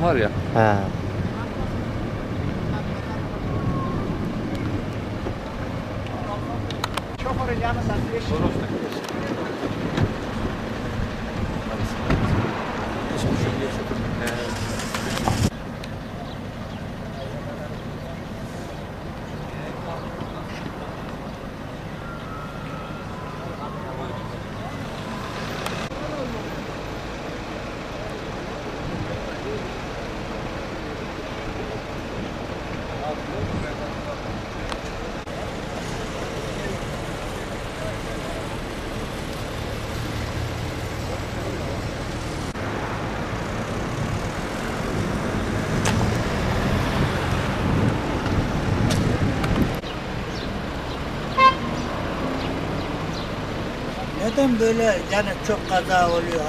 var ya. He. Şoförün yanında eşi. Neden böyle yani çok kaza oluyor?